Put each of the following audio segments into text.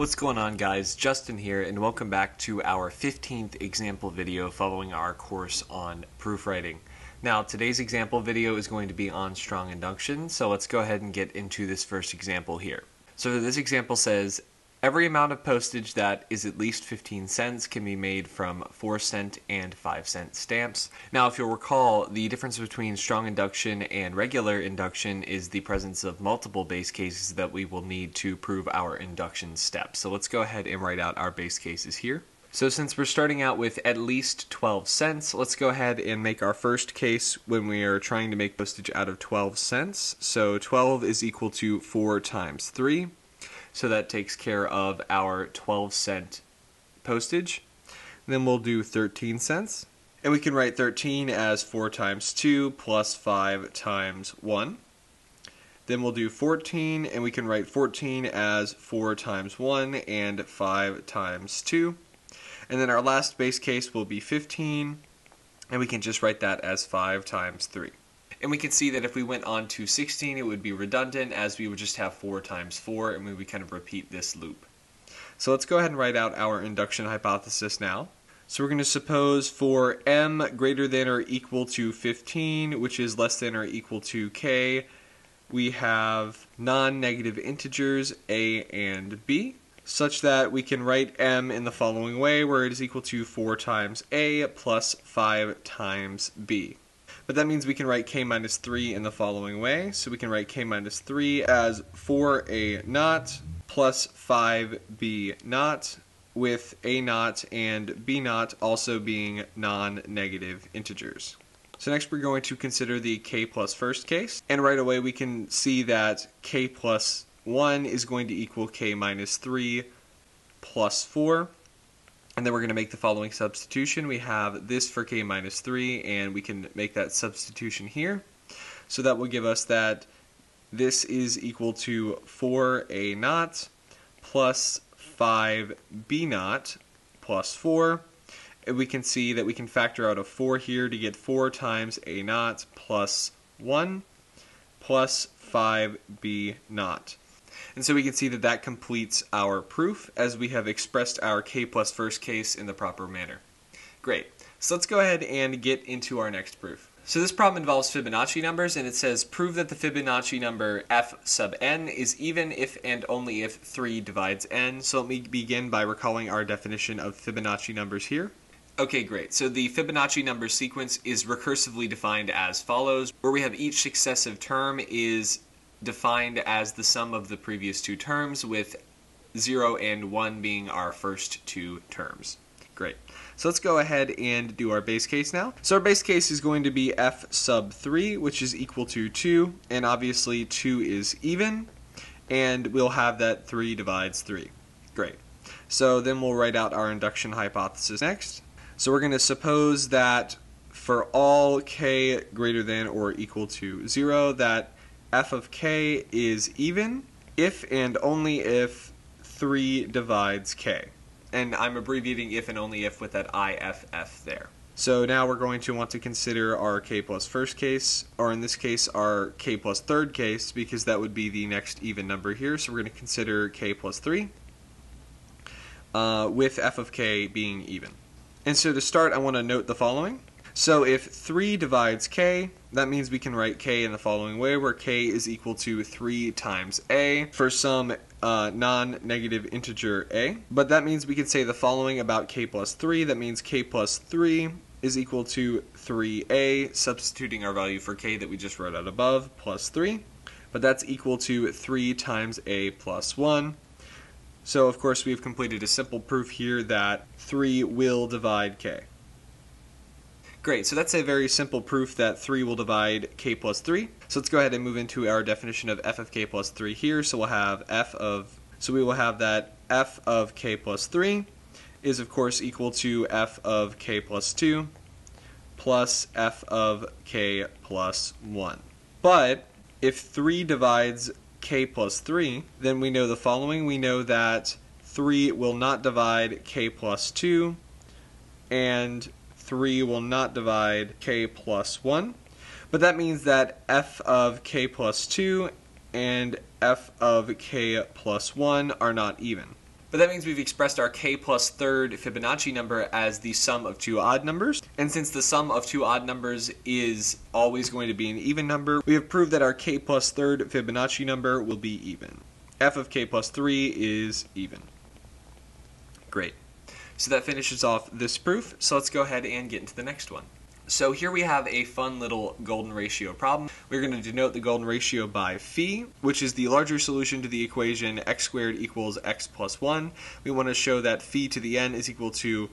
What's going on guys, Justin here and welcome back to our 15th example video following our course on proofwriting. Now today's example video is going to be on strong induction, so let's go ahead and get into this first example here. So this example says, Every amount of postage that is at least 15 cents can be made from 4 cent and 5 cent stamps. Now, if you'll recall, the difference between strong induction and regular induction is the presence of multiple base cases that we will need to prove our induction step. So let's go ahead and write out our base cases here. So since we're starting out with at least 12 cents, let's go ahead and make our first case when we are trying to make postage out of 12 cents. So 12 is equal to 4 times 3. So that takes care of our 12 cent postage. Then we'll do 13 cents. And we can write 13 as 4 times 2 plus 5 times 1. Then we'll do 14, and we can write 14 as 4 times 1 and 5 times 2. And then our last base case will be 15, and we can just write that as 5 times 3. And we can see that if we went on to 16, it would be redundant as we would just have 4 times 4, and we would kind of repeat this loop. So let's go ahead and write out our induction hypothesis now. So we're going to suppose for m greater than or equal to 15, which is less than or equal to k, we have non-negative integers a and b, such that we can write m in the following way, where it is equal to 4 times a plus 5 times b. But that means we can write k minus 3 in the following way. So we can write k minus 3 as 4a naught plus 5b naught with a naught and b naught also being non-negative integers. So next we're going to consider the k plus first case. And right away we can see that k plus 1 is going to equal k minus 3 plus 4. And then we're going to make the following substitution. We have this for k minus 3, and we can make that substitution here. So that will give us that this is equal to 4a naught plus 5b naught plus 4. And we can see that we can factor out a 4 here to get 4 times a naught plus 1 plus 5b naught. And so we can see that that completes our proof as we have expressed our k plus first case in the proper manner. Great. So let's go ahead and get into our next proof. So this problem involves Fibonacci numbers and it says prove that the Fibonacci number f sub n is even if and only if 3 divides n. So let me begin by recalling our definition of Fibonacci numbers here. Okay, great. So the Fibonacci number sequence is recursively defined as follows, where we have each successive term is defined as the sum of the previous two terms with 0 and 1 being our first two terms. Great. So let's go ahead and do our base case now. So our base case is going to be f sub 3, which is equal to 2, and obviously 2 is even, and we'll have that 3 divides 3. Great. So then we'll write out our induction hypothesis next. So we're going to suppose that for all k greater than or equal to 0, that f of k is even if and only if 3 divides k. And I'm abbreviating if and only if with that IFF there. So now we're going to want to consider our k plus first case, or in this case our k plus third case, because that would be the next even number here. So we're going to consider k plus 3, uh, with f of k being even. And so to start, I want to note the following. So if 3 divides k, that means we can write k in the following way, where k is equal to 3 times a for some uh, non-negative integer a. But that means we can say the following about k plus 3. That means k plus 3 is equal to 3a, substituting our value for k that we just wrote out above, plus 3. But that's equal to 3 times a plus 1. So of course we've completed a simple proof here that 3 will divide k. Great, so that's a very simple proof that 3 will divide k plus 3. So let's go ahead and move into our definition of f of k plus 3 here. So we'll have f of, so we will have that f of k plus 3 is of course equal to f of k plus 2 plus f of k plus 1. But if 3 divides k plus 3, then we know the following. We know that 3 will not divide k plus 2, and 3 will not divide k plus 1. But that means that f of k plus 2 and f of k plus 1 are not even. But that means we've expressed our k plus third Fibonacci number as the sum of two odd numbers. And since the sum of two odd numbers is always going to be an even number, we have proved that our k plus third Fibonacci number will be even. f of k plus 3 is even. Great. So that finishes off this proof. So let's go ahead and get into the next one. So here we have a fun little golden ratio problem. We're going to denote the golden ratio by phi, which is the larger solution to the equation x squared equals x plus 1. We want to show that phi to the n is equal to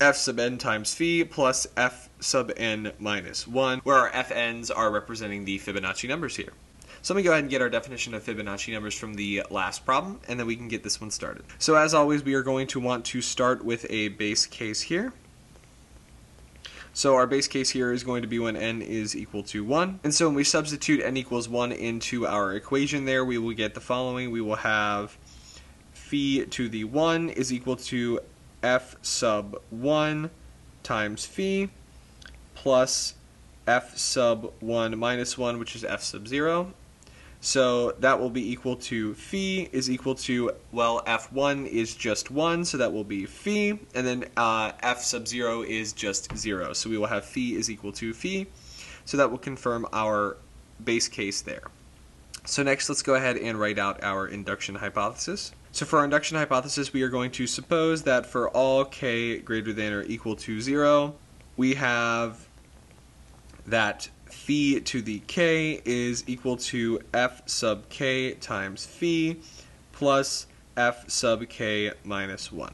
f sub n times phi plus f sub n minus 1, where our fn's are representing the Fibonacci numbers here. So let me go ahead and get our definition of Fibonacci numbers from the last problem, and then we can get this one started. So as always, we are going to want to start with a base case here. So our base case here is going to be when n is equal to 1. And so when we substitute n equals 1 into our equation there, we will get the following. We will have phi to the 1 is equal to f sub 1 times phi plus f sub 1 minus 1, which is f sub 0. So that will be equal to phi is equal to, well, f1 is just 1, so that will be phi, and then uh, f sub 0 is just 0. So we will have phi is equal to phi, so that will confirm our base case there. So next, let's go ahead and write out our induction hypothesis. So for our induction hypothesis, we are going to suppose that for all k greater than or equal to 0, we have that phi to the k is equal to f sub k times phi plus f sub k minus 1.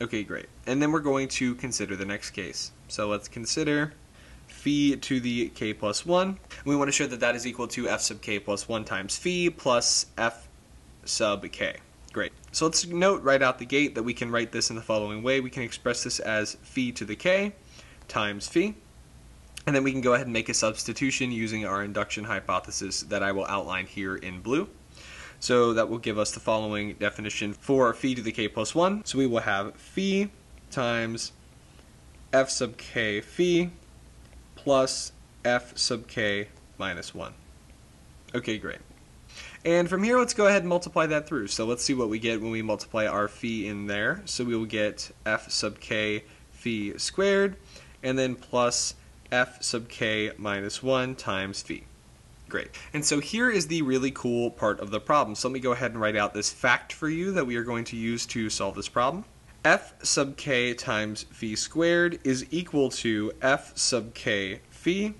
Okay, great. And then we're going to consider the next case. So let's consider phi to the k plus 1. We want to show that that is equal to f sub k plus 1 times phi plus f sub k. Great. So let's note right out the gate that we can write this in the following way. We can express this as phi to the k times phi and then we can go ahead and make a substitution using our induction hypothesis that I will outline here in blue. So that will give us the following definition for phi to the k plus 1. So we will have phi times f sub k phi plus f sub k minus 1. Okay, great. And from here, let's go ahead and multiply that through. So let's see what we get when we multiply our phi in there. So we will get f sub k phi squared, and then plus f sub k minus 1 times phi. Great. And so here is the really cool part of the problem. So let me go ahead and write out this fact for you that we are going to use to solve this problem. f sub k times phi squared is equal to f sub k phi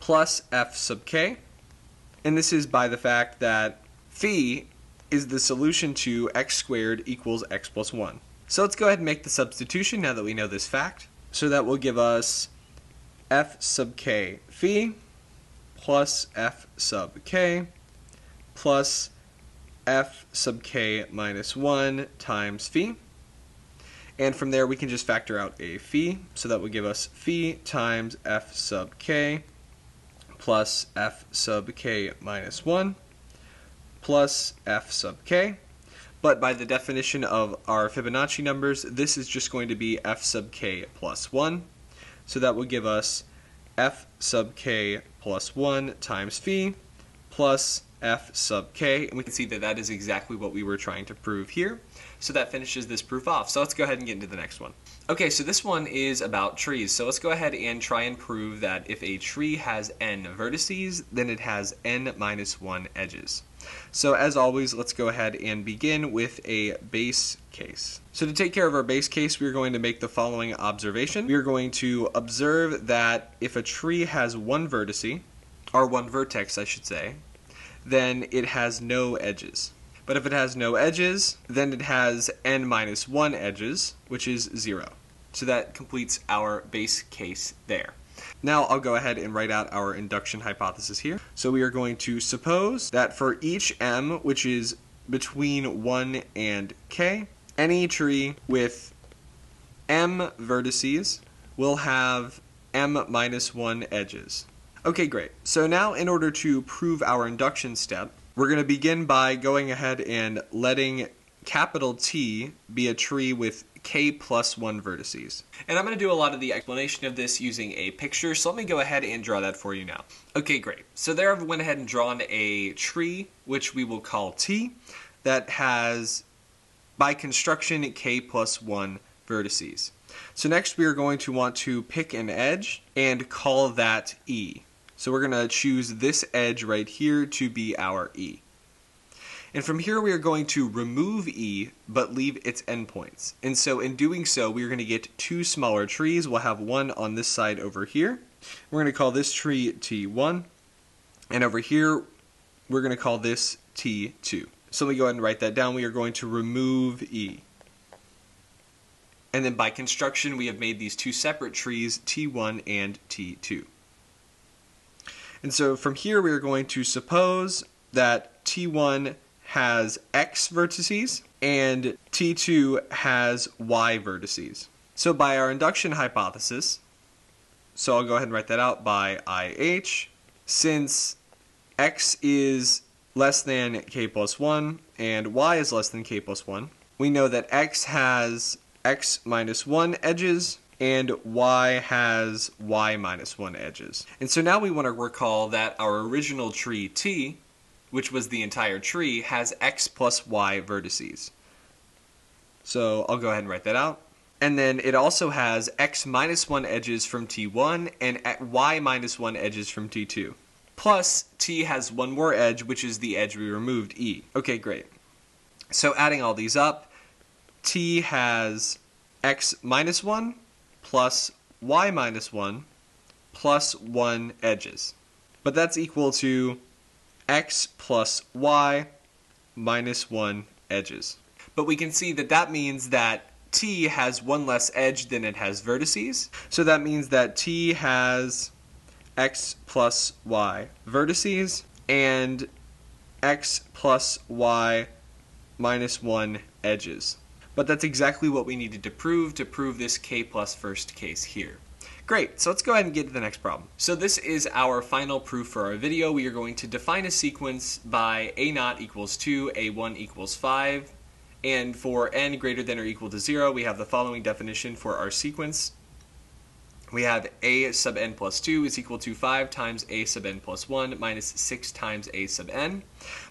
plus f sub k. And this is by the fact that phi is the solution to x squared equals x plus 1. So let's go ahead and make the substitution now that we know this fact. So that will give us f sub k phi plus f sub k plus f sub k minus 1 times phi. And from there we can just factor out a phi, so that would give us phi times f sub k plus f sub k minus 1 plus f sub k. But by the definition of our Fibonacci numbers, this is just going to be f sub k plus 1. So that will give us f sub k plus 1 times phi plus f sub k. And we can see that that is exactly what we were trying to prove here. So that finishes this proof off. So let's go ahead and get into the next one. Okay, so this one is about trees. So let's go ahead and try and prove that if a tree has n vertices, then it has n minus 1 edges. So as always, let's go ahead and begin with a base case. So to take care of our base case, we're going to make the following observation. We're going to observe that if a tree has one vertice, or one vertex I should say, then it has no edges. But if it has no edges, then it has n minus 1 edges, which is 0. So that completes our base case there. Now I'll go ahead and write out our induction hypothesis here. So we are going to suppose that for each m, which is between 1 and k, any tree with m vertices will have m minus 1 edges. Okay, great. So now in order to prove our induction step, we're going to begin by going ahead and letting capital T be a tree with k plus 1 vertices. And I'm going to do a lot of the explanation of this using a picture, so let me go ahead and draw that for you now. Okay, great. So there I've went ahead and drawn a tree, which we will call T, that has by construction k plus 1 vertices. So next we are going to want to pick an edge and call that E. So we're going to choose this edge right here to be our E. And from here we are going to remove E but leave its endpoints. And so in doing so we are going to get two smaller trees. We'll have one on this side over here. We're going to call this tree T1 and over here we're going to call this T2. So let me go ahead and write that down. We are going to remove E. And then by construction, we have made these two separate trees, T1 and T2. And so from here, we are going to suppose that T1 has X vertices and T2 has Y vertices. So by our induction hypothesis, so I'll go ahead and write that out by IH, since X is less than K plus 1 and Y is less than K plus 1, we know that X has x minus 1 edges and y has y minus 1 edges. And so now we want to recall that our original tree t, which was the entire tree, has x plus y vertices. So I'll go ahead and write that out. And then it also has x minus 1 edges from t1 and y minus 1 edges from t2. Plus, t has one more edge, which is the edge we removed, e. Okay, great. So adding all these up, t has x minus 1 plus y minus 1 plus 1 edges. But that's equal to x plus y minus 1 edges. But we can see that that means that t has one less edge than it has vertices. So that means that t has x plus y vertices and x plus y minus 1 edges. But that's exactly what we needed to prove to prove this k plus first case here. Great, so let's go ahead and get to the next problem. So this is our final proof for our video. We are going to define a sequence by a naught equals 2, a1 equals 5, and for n greater than or equal to 0, we have the following definition for our sequence we have a sub n plus 2 is equal to 5 times a sub n plus 1 minus 6 times a sub n.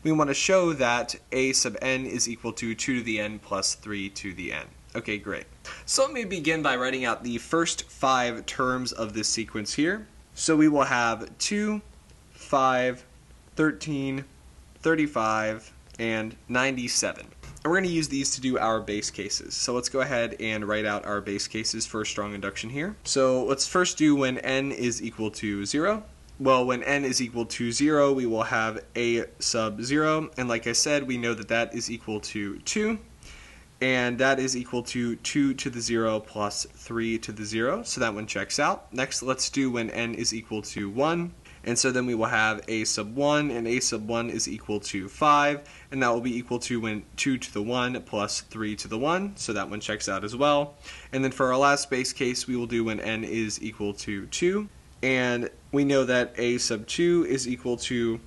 We want to show that a sub n is equal to 2 to the n plus 3 to the n. Okay, great. So let me begin by writing out the first five terms of this sequence here. So we will have 2, 5, 13, 35, and 97. And we're going to use these to do our base cases. So let's go ahead and write out our base cases for strong induction here. So let's first do when n is equal to 0. Well, when n is equal to 0, we will have a sub 0. And like I said, we know that that is equal to 2. And that is equal to 2 to the 0 plus 3 to the 0. So that one checks out. Next, let's do when n is equal to 1. And so then we will have a sub 1, and a sub 1 is equal to 5, and that will be equal to when 2 to the 1 plus 3 to the 1, so that one checks out as well. And then for our last base case, we will do when n is equal to 2, and we know that a sub 2 is equal to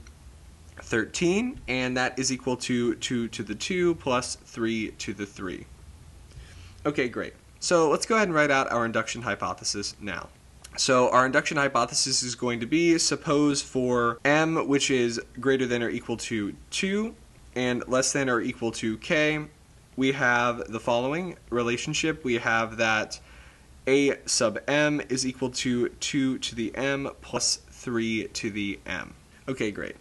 13, and that is equal to 2 to the 2 plus 3 to the 3. Okay, great. So let's go ahead and write out our induction hypothesis now. So our induction hypothesis is going to be suppose for m which is greater than or equal to 2 and less than or equal to k, we have the following relationship. We have that a sub m is equal to 2 to the m plus 3 to the m. Okay, great.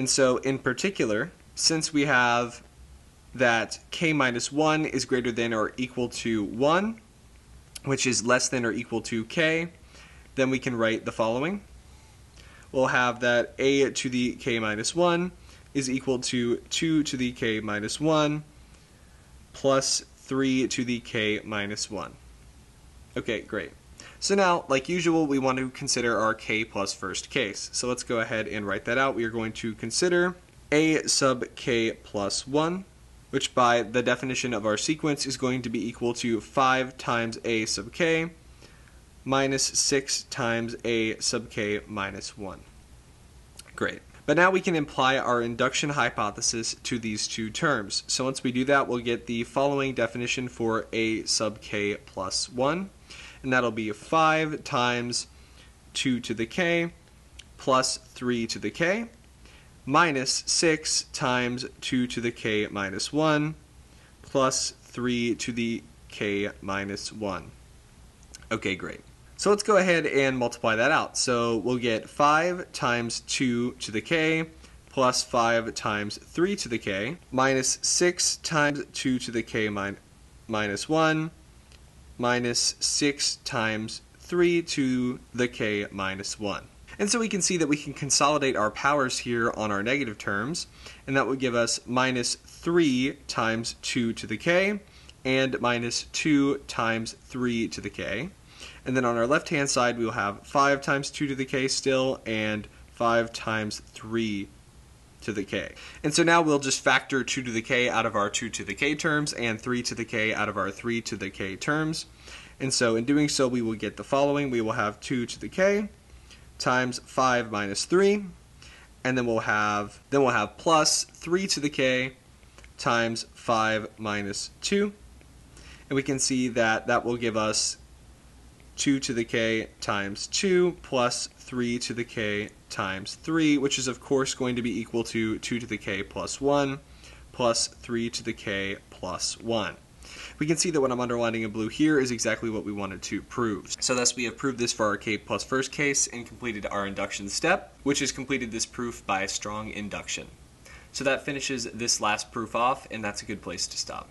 And so in particular, since we have that k minus 1 is greater than or equal to 1, which is less than or equal to k, then we can write the following. We'll have that a to the k minus 1 is equal to 2 to the k minus 1 plus 3 to the k minus 1. Okay, great. So now, like usual, we want to consider our k plus first case. So let's go ahead and write that out. We are going to consider a sub k plus 1 which by the definition of our sequence is going to be equal to 5 times a sub k minus 6 times a sub k minus 1. Great. But now we can apply our induction hypothesis to these two terms. So once we do that, we'll get the following definition for a sub k plus 1. And that'll be 5 times 2 to the k plus 3 to the k minus 6 times 2 to the k minus 1 plus 3 to the k minus 1. Okay, great. So let's go ahead and multiply that out. So we'll get 5 times 2 to the k plus 5 times 3 to the k minus 6 times 2 to the k min minus 1 minus 6 times 3 to the k minus 1. And so we can see that we can consolidate our powers here on our negative terms, and that would give us minus 3 times 2 to the k and minus 2 times 3 to the k. And then on our left hand side, we will have 5 times 2 to the k still, and 5 times 3 to the k. And so now we'll just factor 2 to the k out of our 2 to the k terms and 3 to the k out of our 3 to the k terms. And so in doing so, we will get the following. We will have 2 to the k times 5 minus 3, and then we'll have then we'll have plus 3 to the k times 5 minus 2. And we can see that that will give us 2 to the k times 2 plus 3 to the k times 3, which is of course going to be equal to 2 to the k plus 1 plus 3 to the k plus 1. We can see that what I'm underlining in blue here is exactly what we wanted to prove. So thus we have proved this for our k plus first case and completed our induction step, which has completed this proof by strong induction. So that finishes this last proof off, and that's a good place to stop.